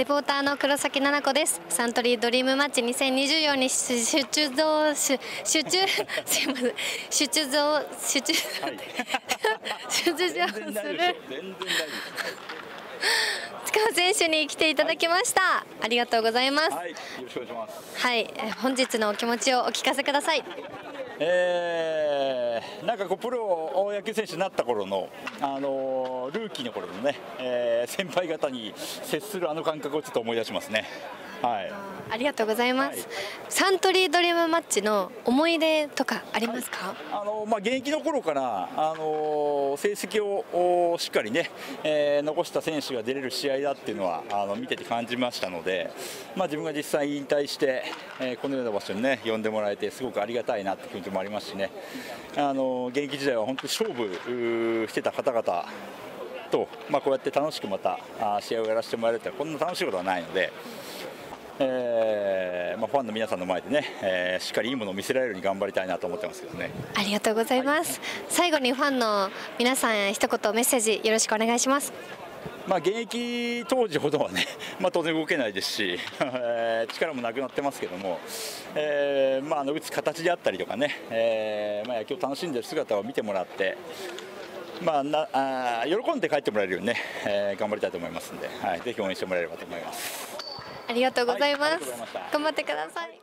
レポーターの黒崎奈々子です。サントリードリームマッチ2024に出場出出中すいません。出場出中、はい、出場する。塚選手に来ていただきました。ありがとうございます。はい、よろしくお願いします。はい本日のお気持ちをお聞かせくださいえー、なんかこうプロ野球選手になった頃の、あのルーキーの頃のね、えー、先輩方に接するあの感覚をちょっと思い出しますね。はい、ありがとうございます、はい、サントリードリームマッチの思い出とかありますか、はい、あのまあ、現役の頃からあの成績をしっかりね、えー、残した選手が出れる試合だっていうのはあの見てて感じましたので、まあ、自分が実際引退して、えー、このような場所にね呼んでもらえてすごくありがたいなって気持ちもありますしね。あの現役時代は本当に勝負してた方々と、まあ、こうやって楽しくまた試合をやらせてもらえるってこんな楽しいことはないので。えーまあ、ファンの皆さんの前でね、えー、しっかりいいものを見せられるように頑張りたいなと思ってますけどね。ありがとうございます、はい、最後にファンの皆さんへ一言メッセージよろしくお願いします。まあ、現役当時ほどはね、まあ、当然動けないですし、力もなくなってますけども、えーまあ、あの打つ形であったりとかね、えーまあ、野球を楽しんでる姿を見てもらって、まあ、なあ喜んで帰ってもらえるようにね、えー、頑張りたいと思いますので、はい、ぜひ応援してもらえればと思います。ありがとうございます。はい、頑張ってください。